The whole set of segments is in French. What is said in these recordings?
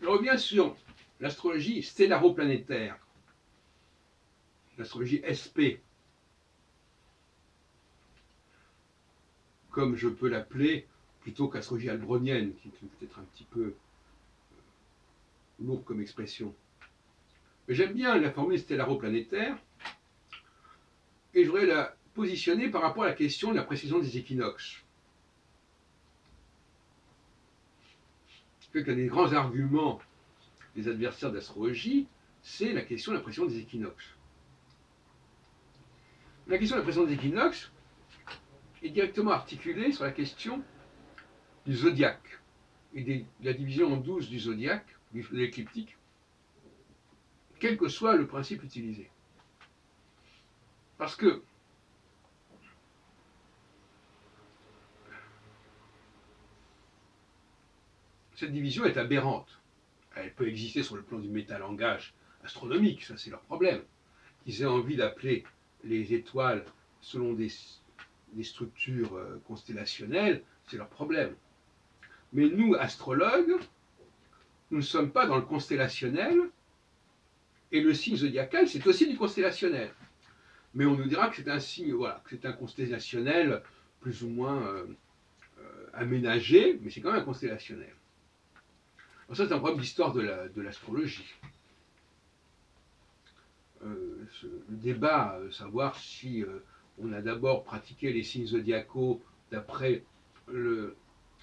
Je reviens sur l'astrologie stellaro-planétaire, l'astrologie SP, comme je peux l'appeler, plutôt qu'astrologie albronienne, qui est peut-être un petit peu euh, lourd comme expression. J'aime bien la formule stellaro-planétaire, et je voudrais la positionner par rapport à la question de la précision des équinoxes. Qu'un des grands arguments des adversaires d'astrologie, c'est la question de la précision des équinoxes. La question de la précision des équinoxes est directement articulée sur la question du zodiaque et de la division en douze du zodiaque, de l'écliptique, quel que soit le principe utilisé. Parce que cette division est aberrante. Elle peut exister sur le plan du métalangage astronomique, ça c'est leur problème. Qu'ils aient envie d'appeler les étoiles selon des, structures euh, constellationnelles, c'est leur problème. Mais nous, astrologues, nous ne sommes pas dans le constellationnel, et le signe zodiacal, c'est aussi du constellationnel. Mais on nous dira que c'est un signe, voilà, que c'est un constellationnel plus ou moins euh, euh, aménagé, mais c'est quand même un constellationnel. Ça, c'est un problème d'histoire de l'astrologie. Euh, le débat, savoir si on a d'abord pratiqué les signes zodiacaux d'après le,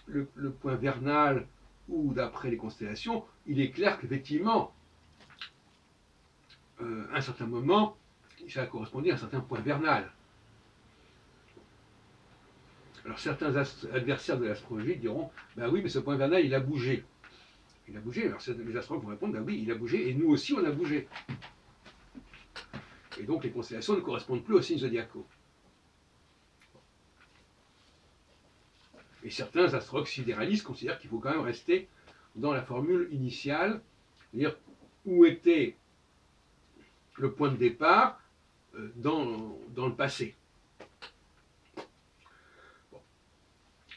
le, point vernal ou d'après les constellations, il est clair qu'effectivement, euh, à un certain moment, ça a correspondu à un certain point vernal. Alors certains adversaires de l'astrologie diront, ben oui, mais ce point vernal, il a bougé. Il a bougé. Alors les astrologues vont répondre, ben oui, il a bougé, et nous aussi, on a bougé. Et donc les constellations ne correspondent plus aux signes zodiacaux. Et certains astrologues sidéralistes considèrent qu'il faut quand même rester dans la formule initiale, c'est-à-dire où était le point de départ euh, dans, dans le passé.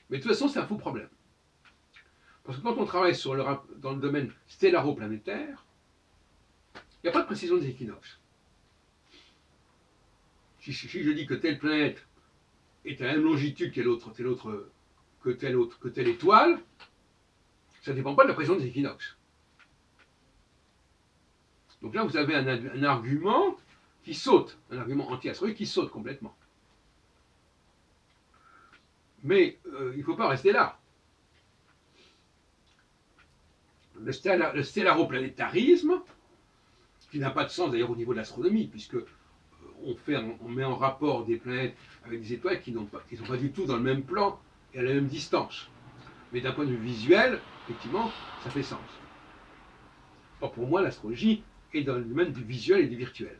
Mais de toute façon, c'est un faux problème. Parce que quand on travaille dans le domaine stellaro-planétaire, il n'y a pas de précision des équinoxes. Si, je dis que telle planète est à la même longitude que l'autre, telle autre que telle autre, que telle étoile, ça ne dépend pas de la pression des équinoxes. Donc là, vous avez un, argument qui saute, un argument anti-astrologique qui saute complètement. Mais euh, il ne faut pas rester là. Le, stellaroplanétarisme, qui n'a pas de sens d'ailleurs au niveau de l'astronomie, puisque euh, on, fait, on, met en rapport des planètes avec des étoiles qui ne sont pas du tout dans le même plan et à la même distance. Mais d'un point de vue visuel, effectivement, ça fait sens. Or, pour moi, l'astrologie est dans le domaine du visuel et du virtuel,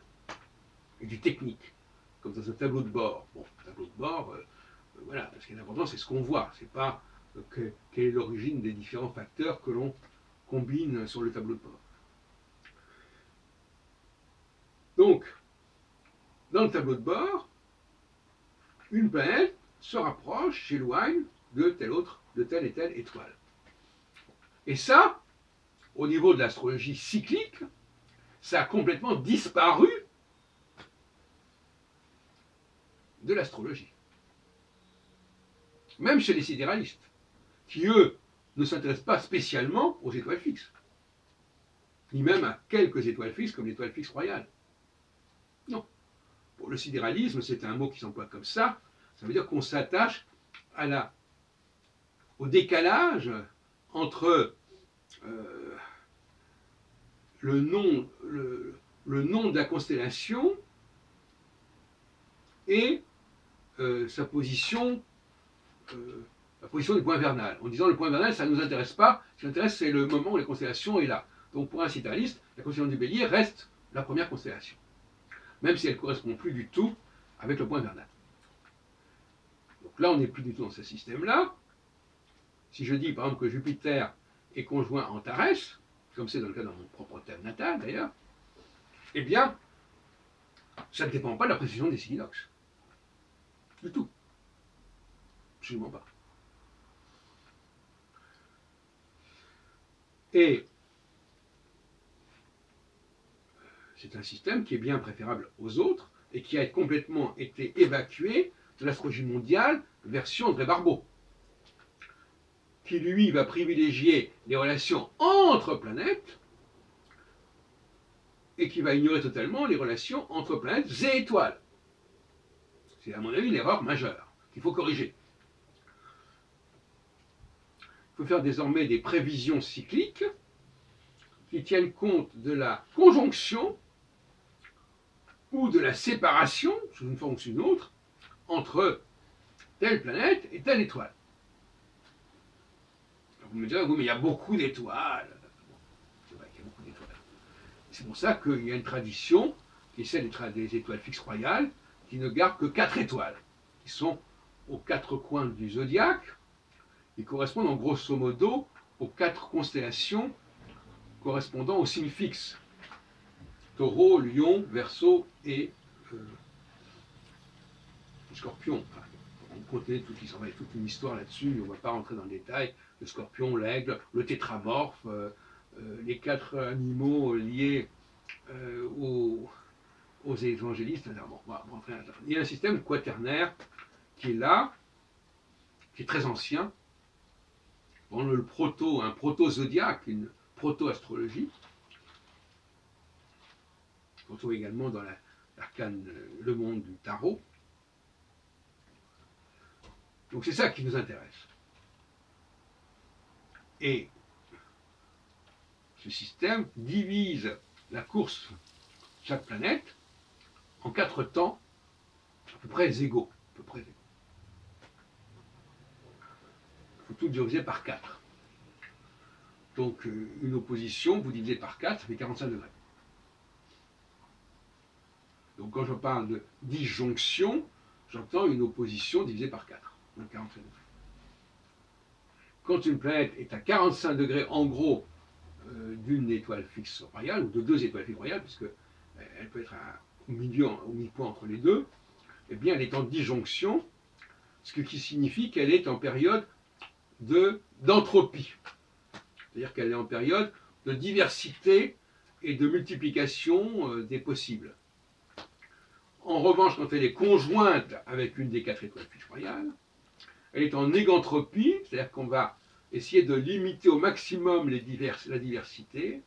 et du technique, comme dans un tableau de bord. Bon, tableau de bord, euh, euh, voilà, ce qui est important, c'est ce qu'on voit, c'est pas euh, quelle est l'origine des différents facteurs que l'on combine sur le tableau de bord. Donc, dans le tableau de bord, une planète se rapproche, s'éloigne de telle autre, de telle et telle étoile. Et ça, au niveau de l'astrologie cyclique, ça a complètement disparu de l'astrologie. Même chez les sidéralistes, qui eux ne s'intéressent pas spécialement aux étoiles fixes, ni même à quelques étoiles fixes comme l'étoile fixe royale. Non. Pour le sidéralisme, c'est un mot qui s'emploie comme ça, ça veut dire qu'on s'attache au décalage entre euh, le, nom, le, nom de la constellation et euh, sa position, euh, la position du point vernal. En disant le point vernal, ça ne nous intéresse pas. Ce qui nous intéresse, c'est le moment où la constellation est là. Donc pour un citaliste, la constellation du bélier reste la première constellation. Même si elle ne correspond plus du tout avec le point vernal. Donc là, on n'est plus du tout dans ce système-là. Si je dis par exemple que Jupiter est conjoint en Antares, comme c'est dans le cas de mon propre thème natal d'ailleurs, eh bien, ça ne dépend pas de la précision des équinoxes. Du tout. Absolument pas. Et c'est un système qui est bien préférable aux autres et qui a complètement été évacué de l'astrologie mondiale version André Barbeau, qui lui va privilégier les relations entre planètes et qui va ignorer totalement les relations entre planètes et étoiles. C'est à mon avis une erreur majeure qu'il faut corriger. Faire désormais des prévisions cycliques qui tiennent compte de la conjonction ou de la séparation, sous une forme ou sous une autre, entre telle planète et telle étoile. Vous me direz, oui, mais il y a beaucoup d'étoiles. C'est vrai qu'il y a beaucoup d'étoiles. C'est pour ça qu'il y a une tradition, qui est celle des étoiles fixes royales, qui ne garde que quatre étoiles, qui sont aux quatre coins du zodiaque, et correspondent en grosso modo aux quatre constellations correspondant au signe fixe. Taureau, Lion, Verseau et euh, Scorpion. on connaît toute, une histoire là-dessus, on ne va pas rentrer dans le détail. Le scorpion, l'aigle, le tétramorphe, euh, euh, les quatre animaux liés aux, aux, évangélistes. il y a un système quaternaire qui est là, qui est très ancien. On le proto, un proto-zodiaque, une proto-astrologie. On trouve également dans l'arcane Le Monde du Tarot. Donc c'est ça qui nous intéresse. Et ce système divise la course de chaque planète en quatre temps à peu près égaux. À peu près égaux. Il tout diviser par quatre. Donc euh, une opposition, vous divisez par 4, ça fait 45 degrés. Donc quand je parle de disjonction, j'entends une opposition divisée par 4, donc 45 degrés. Quand une planète est à 45 degrés en gros euh, d'une étoile fixe royale, ou de deux étoiles fixes royales, puisque euh, elle peut être au milieu, au mi-point entre les deux, eh bien elle est en disjonction, ce qui signifie qu'elle est en période d'entropie. C'est-à-dire qu'elle est en période de diversité et de multiplication euh, des possibles. En revanche, quand elle est conjointe avec une des quatre étoiles fixes royales, elle est en négantropie, c'est-à-dire qu'on va essayer de limiter au maximum la diversité,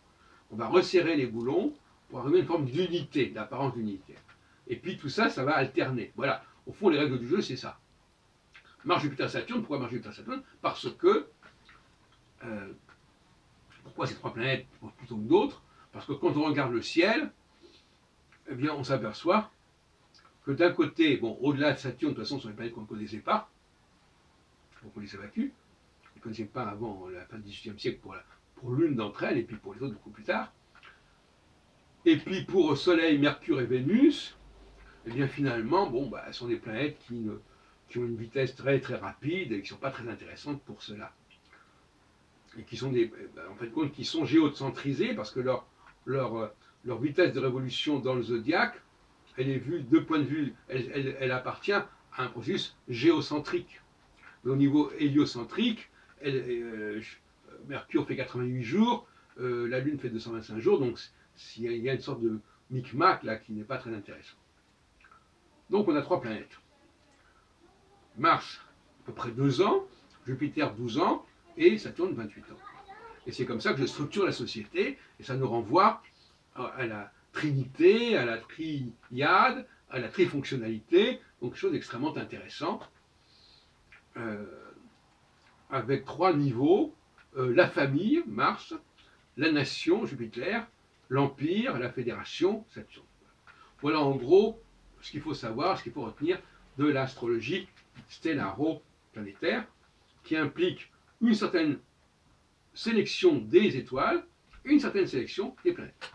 on va resserrer les boulons pour arriver à une forme d'unité, d'apparence d'unité. Et puis tout ça, ça va alterner. Voilà, au fond, les règles du jeu, c'est ça. Mars, Jupiter, Saturne, pourquoi Mars, Jupiter, Saturne? Parce que euh, pourquoi ces trois planètes plutôt que d'autres Parce que quand on regarde le ciel, eh bien, on s'aperçoit que d'un côté, bon, au-delà de Saturne, de toute façon, ce sont les planètes qu'on ne connaissait pas, donc on les évacue. On ne connaissait pas avant la fin du XVIIIe siècle pour, l'une d'entre elles, et puis pour les autres beaucoup plus tard. Et puis pour Soleil, Mercure et Vénus, eh bien finalement, bon, bah, ce sont des planètes qui, qui ont une vitesse très très rapide et qui ne sont pas très intéressantes pour cela et qui sont des, ben, en fait, compte, qui sont géocentrisés parce que leur, leur, euh, leur vitesse de révolution dans le zodiaque, elle est vue de point de vue, elle, elle, appartient à un processus géocentrique. au niveau héliocentrique, euh, Mercure fait 88 jours, euh, la Lune fait 225 jours, donc il y a une sorte de micmac là qui n'est pas très intéressant. Donc on a trois planètes. Mars, à peu près 2 ans, Jupiter 12 ans, et ça tourne 28 ans. Et c'est comme ça que je structure la société, et ça nous renvoie à la trinité, à la triade, à la trifonctionnalité, donc chose d'extrêmement intéressant, euh, avec trois niveaux, euh, la famille, Mars, la nation, Jupiter, l'empire, la fédération, Saturne. Voilà en gros ce qu'il faut savoir, ce qu'il faut retenir de l'astrologie stellaro-planétaire, qui implique une certaine sélection des étoiles, une certaine sélection des planètes.